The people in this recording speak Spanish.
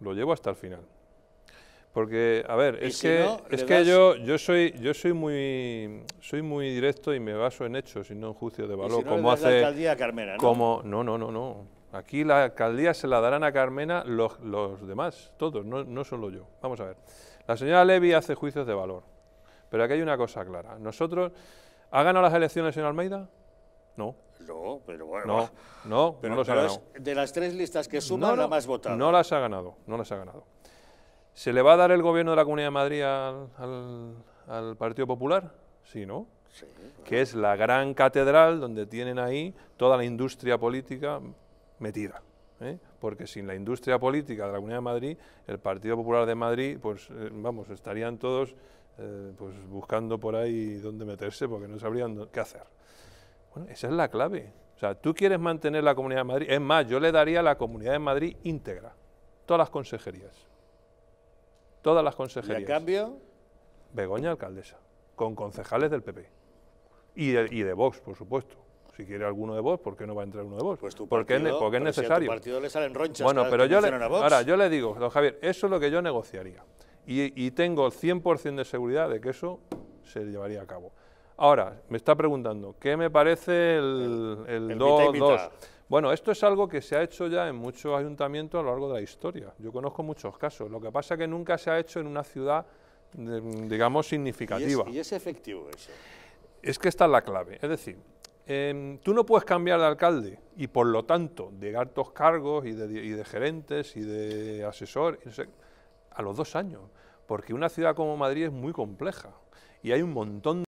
lo llevo hasta el final. Porque, a ver, es si que, no, es que das- yo, yo soy, yo soy muy, soy muy directo y me baso en hechos y no en juicios de valor, si no, como das la hace, alcaldía a Carmena, ¿no? como, no, no, no, no. Aquí la alcaldía se la darán a Carmena los, los demás, todos, no, no solo yo. Vamos a ver. La señora Levy hace juicios de valor, pero aquí hay una cosa clara. Nosotros, ¿ha ganado las elecciones el señor Almeida? No, No, pero bueno. no, no, Pero, no ha pero ganado. es de las tres listas que suman, la más votada. No las ha ganado, no las ha ganado. ¿Se le va a dar el gobierno de la Comunidad de Madrid al, al- al Partido Popular? Sí, ¿no? Sí. Que es la gran catedral donde tienen ahí toda la industria política metida. ¿eh? Porque sin la industria política de la Comunidad de Madrid, el Partido Popular de Madrid, pues eh, vamos, estarían todos eh, pues buscando por ahí dónde meterse porque no sabrían qué hacer. Bueno, esa es la clave. O sea, tú quieres mantener la Comunidad de Madrid. Es más, yo le daría la Comunidad de Madrid íntegra. Todas las consejerías. Todas las Y a consejerías. cambio, Begoña alcaldesa, con concejales del PP. Y de, y de Vox, por supuesto. Si quiere alguno de Vox, ¿por qué no va a entrar uno de Vox? pues tu porque partido- porque es pero si a tu necesario. partido le salen ronchas Bueno, pero yo le, a ahora, yo le digo, don Javier, eso es lo que yo negociaría. Y, y tengo 100% de seguridad de que eso se llevaría a cabo. Ahora, me está preguntando, ¿qué me parece el, el, el do- mitad y mitad. dos? Bueno, esto es algo que se ha hecho ya en muchos ayuntamientos a lo largo de la historia. Yo conozco muchos casos. Lo que pasa es que nunca se ha hecho en una ciudad, de- digamos, y es, significativa. y es efectivo eso. Es que esta es la clave. Es decir, em, tú no puedes cambiar de alcalde y por lo tanto de altos cargos y de, y de gerentes y de asesor y no sé, a los dos años, porque una ciudad como Madrid es muy compleja y hay un montón